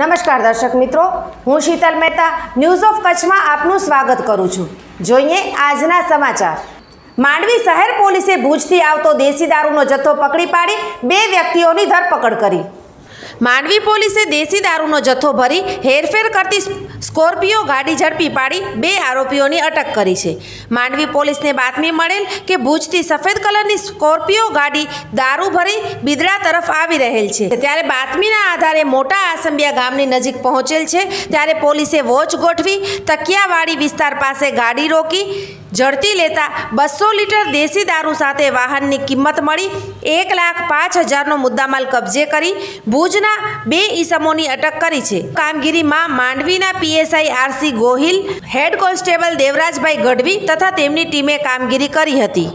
નમસ્કાર દર્શક મિત્રો, હું શીતલ મહેતા ન્યૂઝ ઓફ કચ્છમાં આપનું સ્વાગત કરું છું. જોઈએ આજના સમાચાર. માંડવી શહેર પોલીસે ભુજથી આવતો દેશી દારૂનો જથ્થો પકડી પાડી બે વ્યક્તિઓની ધરપકડ કરી. માંડવી પોલીસે દેશી દારૂનો જથ્થો ભરી હેરફેર કરતી સ્કોર્પિયો ગાડી ઝડપી પાડી બે આરોપીઓની અટક કરી છે. માંડવી પોલીસને બાતમી મળેલ કે ભુજથી સફેદ કલરની સ્કોર્પિયો ગાડી દારૂ ભરી બિદડા તરફ આવી રહેલ છે. ત્યારે બાતમીના આધારે મોટા આસંબિયા ગામની નજીક પહોંચેલ છે. ત્યારે પોલીસે વોચ ગોઠવી તકિયાવાડી વિસ્તાર પાસે ગાડી રોકી ઝડપી લેતા બસો લીટર દેશી દારૂ સાથે વાહનની કિંમત મળી. એક લાખ પાંચ હજારનો મુદ્દામાલ કબજે કરી ભુજના બે ઈસમોની અટક કરી છે. કામગીરીમાં માંડવીના PSI R C Gohil, head constable Devrajbhai Gadhvi તથા તેમની ટીમે કામગીરી કરી હતી.